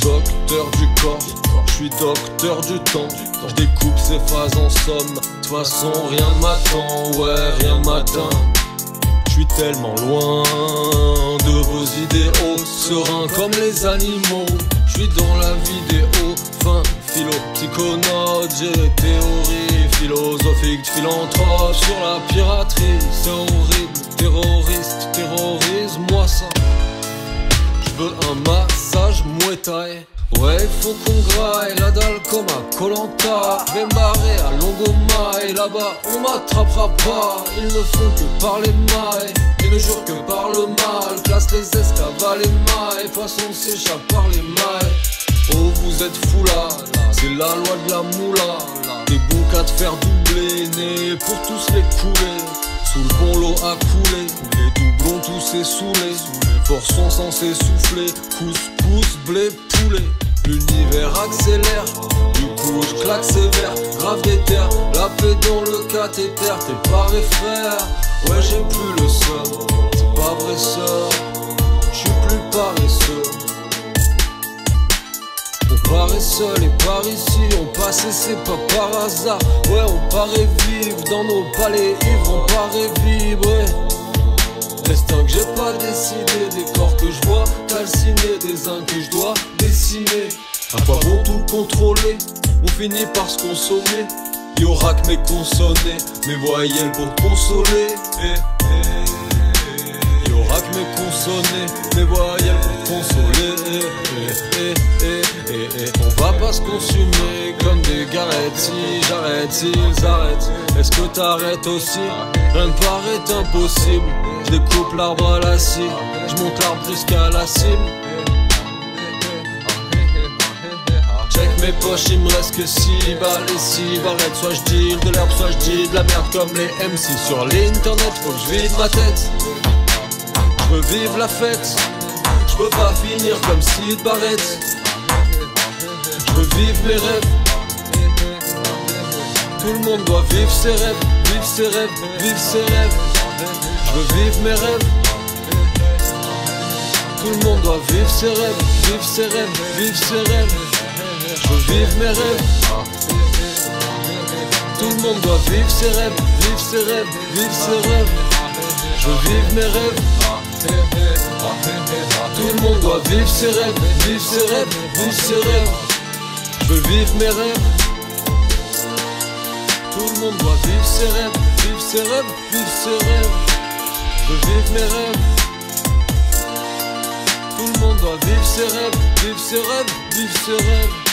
docteur du corps, je suis docteur du temps. Je découpe ces phases en somme. De toute façon, rien m'attend, ouais, rien m'atteint. Je suis tellement loin de vos idéaux, serein comme les animaux. Je suis dans la vidéo, fin philo, psychonaute, j'ai théorie philosophique, philanthrope sur la piraterie. C'est horrible, terroriste, terrorise-moi ça. Veux un massage Thai. Ouais, faut qu'on graille la dalle comme à Colanta. Vais marrer à Longomai, là-bas on m'attrapera pas. Ils ne font que parler mailles, ils ne jurent que par le mal. Classe les esclaves à les mailles, poisson s'échappe par les mailles. Oh, vous êtes fous là, c'est la loi de la moula. Des boucs à te faire doubler, nés pour tous les couler. Sous le bon lot à couler, les doublons tous essoulés. Les forces sont censées souffler, couscous, blé, poulet. L'univers accélère, du coup je claque sévère, grave des terres, la paix dans le cathéter, t'es paré frère, ouais j'ai plus le seum, c'est pas vrai sœur, je suis plus paresseux. On paraît seul et par ici, on passe c'est pas par hasard, ouais on paraît vivre dans nos palais on paraît vivre, ouais. Destin que j'ai pas décidé, des corps que je vois calciner, des uns que je dois dessiner. À quoi bon tout contrôler? On finit par se consommer. Y'aura que mes consonnées, mes voyelles pour consoler. Eh, eh. Y'aura que mes consonnées, mes voyelles pour consoler. On va pas se consumer Si j'arrête, s'ils arrêtent, est-ce que t'arrêtes aussi? Rien ne paraît impossible. Je découpe l'arbre à la cime, je monte l'arbre jusqu'à la cime. Check mes poches, il me reste que 6 balles et 6 barrettes. Soit je deal de l'herbe, soit je dis de la merde comme les MC sur l'internet. Faut que je vide ma tête. Je veux vivre la fête. Je peux pas finir comme Sid Barrett. Je veux vivre mes rêves. Tout le monde doit vivre ses rêves, vivre ses rêves, vivre ses rêves. Je veux vivre mes rêves. Tout le monde doit vivre ses rêves, vivre ses rêves, vivre ses rêves. Je veux vivre mes rêves. Tout le monde doit vivre ses rêves, vivre ses rêves, vivre ses rêves. Je veux vivre mes rêves. Tout le monde doit vivre ses rêves, vivre ses rêves, vivre ses rêves. Je veux vivre mes rêves. Tout le monde doit vivre ses rêves, vivre ses rêves, vivre ses rêves. Je veux vivre mes rêves. Tout le monde doit vivre ses rêves, vivre ses rêves, vivre ses rêves.